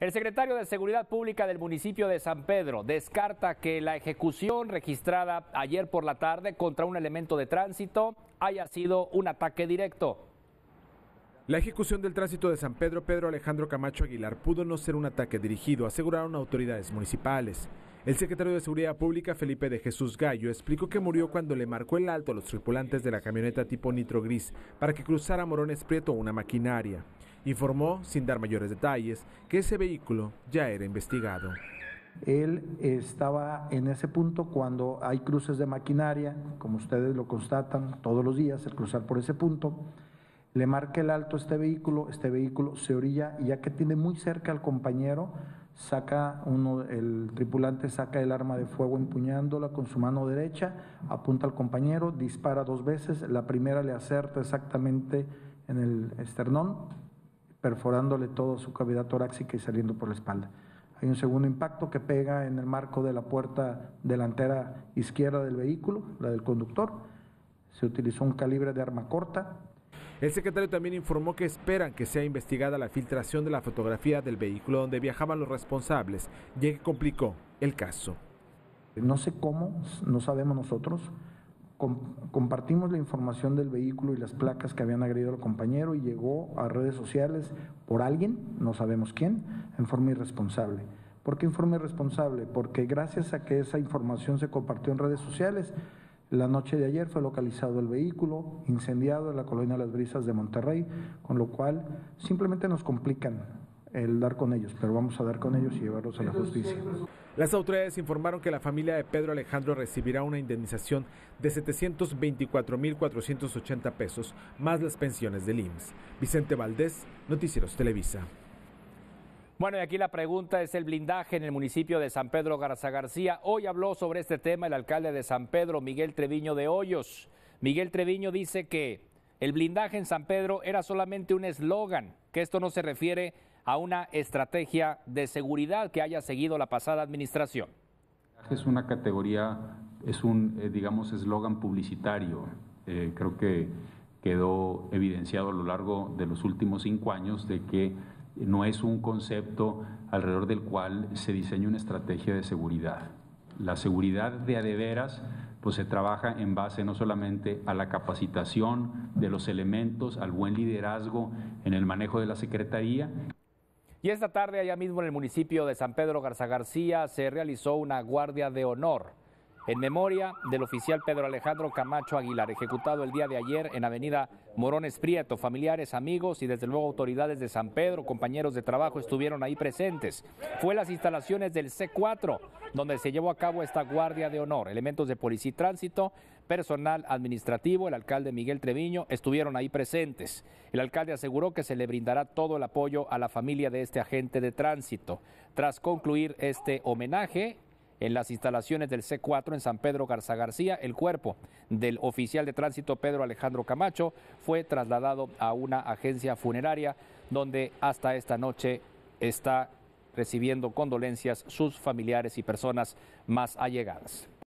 El secretario de Seguridad Pública del municipio de San Pedro descarta que la ejecución registrada ayer por la tarde contra un elemento de tránsito haya sido un ataque directo. La ejecución del tránsito de San Pedro Pedro Alejandro Camacho Aguilar pudo no ser un ataque dirigido, aseguraron autoridades municipales. El secretario de Seguridad Pública, Felipe de Jesús Gallo, explicó que murió cuando le marcó el alto a los tripulantes de la camioneta tipo nitro gris para que cruzara Morones Prieto una maquinaria. Informó, sin dar mayores detalles, que ese vehículo ya era investigado. Él estaba en ese punto cuando hay cruces de maquinaria, como ustedes lo constatan todos los días, el cruzar por ese punto, le marca el alto este vehículo, este vehículo se orilla y ya que tiene muy cerca al compañero, saca uno, el tripulante saca el arma de fuego empuñándola con su mano derecha, apunta al compañero, dispara dos veces, la primera le acerta exactamente en el esternón, perforándole toda su cavidad torácica y saliendo por la espalda. Hay un segundo impacto que pega en el marco de la puerta delantera izquierda del vehículo, la del conductor. Se utilizó un calibre de arma corta. El secretario también informó que esperan que sea investigada la filtración de la fotografía del vehículo donde viajaban los responsables, ya que complicó el caso. No sé cómo, no sabemos nosotros, compartimos la información del vehículo y las placas que habían agredido al compañero y llegó a redes sociales por alguien, no sabemos quién, en forma irresponsable. ¿Por qué en forma irresponsable? Porque gracias a que esa información se compartió en redes sociales, la noche de ayer fue localizado el vehículo incendiado en la colonia Las Brisas de Monterrey, con lo cual simplemente nos complican el dar con ellos, pero vamos a dar con ellos y llevarlos a la justicia. Las autoridades informaron que la familia de Pedro Alejandro recibirá una indemnización de 724.480 pesos, más las pensiones del IMSS. Vicente Valdés, Noticieros Televisa. Bueno, y aquí la pregunta es el blindaje en el municipio de San Pedro Garza García. Hoy habló sobre este tema el alcalde de San Pedro, Miguel Treviño de Hoyos. Miguel Treviño dice que el blindaje en San Pedro era solamente un eslogan, que esto no se refiere a una estrategia de seguridad que haya seguido la pasada administración. Es una categoría, es un, eh, digamos, eslogan publicitario. Eh, creo que quedó evidenciado a lo largo de los últimos cinco años de que no es un concepto alrededor del cual se diseña una estrategia de seguridad. La seguridad de adeveras pues se trabaja en base no solamente a la capacitación de los elementos, al buen liderazgo en el manejo de la Secretaría, y esta tarde, allá mismo en el municipio de San Pedro Garza García, se realizó una guardia de honor en memoria del oficial Pedro Alejandro Camacho Aguilar, ejecutado el día de ayer en Avenida Morones Prieto. Familiares, amigos y desde luego autoridades de San Pedro, compañeros de trabajo estuvieron ahí presentes. Fue las instalaciones del C4 donde se llevó a cabo esta guardia de honor. Elementos de policía y tránsito, personal administrativo, el alcalde Miguel Treviño estuvieron ahí presentes. El alcalde aseguró que se le brindará todo el apoyo a la familia de este agente de tránsito. Tras concluir este homenaje, en las instalaciones del C4 en San Pedro Garza García. El cuerpo del oficial de tránsito Pedro Alejandro Camacho fue trasladado a una agencia funeraria donde hasta esta noche está recibiendo condolencias sus familiares y personas más allegadas.